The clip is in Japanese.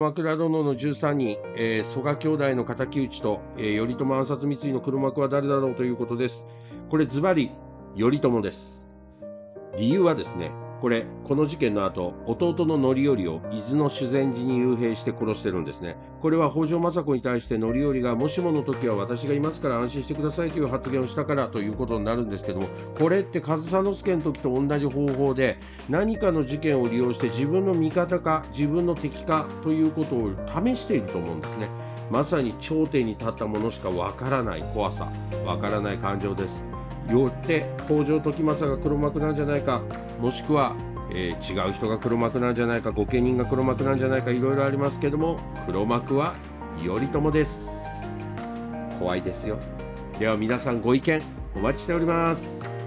鎌倉殿の13人、えー、蘇我兄弟の敵討ちと、えー、頼朝暗殺未遂の黒幕は誰だろうということです。これズバリ、頼朝です。理由はですね、これ、この事件の後、弟の範頼を伊豆の修善寺に幽閉して殺してるんですね。これは北条政子に対して範頼が、もしもの時は私がいますから安心してくださいという発言をしたからということになるんですけども、これって上総介の時と同じ方法で、何かの事件を利用して自分の味方か、自分の敵かということを試していると思うんですね。まさに頂点に立ったものしかわからない怖さ、わからない感情です。よって北条時政が黒幕なんじゃないかもしくは、えー、違う人が黒幕なんじゃないか御家人が黒幕なんじゃないかいろいろありますけども黒幕は頼朝です。怖いですよ。では皆さんご意見お待ちしております。